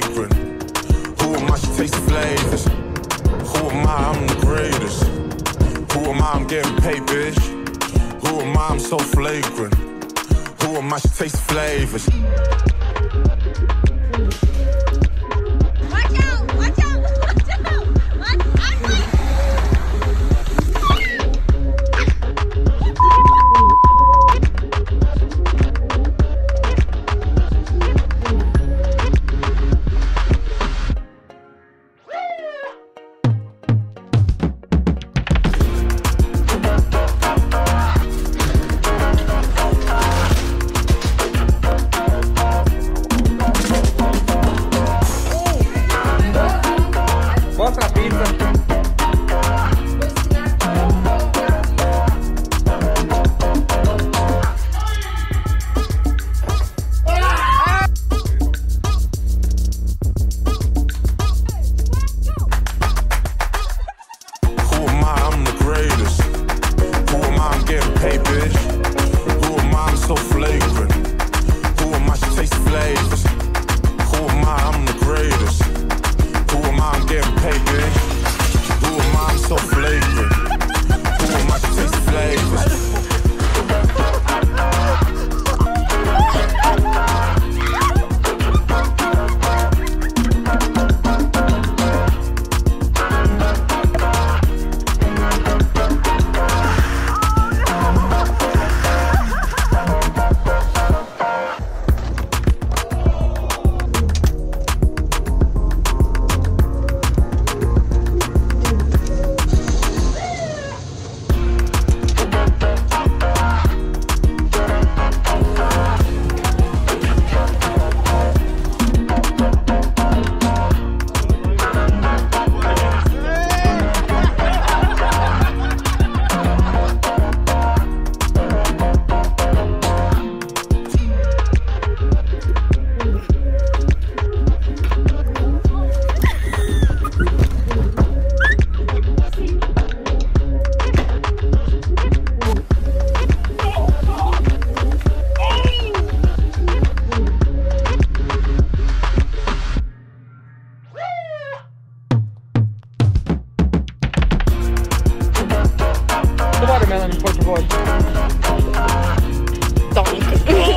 so flagrant. Who am I? She tastes flavors. Who am I? I'm the greatest. Who am I? I'm getting paid, bitch. Who am I? I'm so flagrant. Who am I? She tastes flavors. と。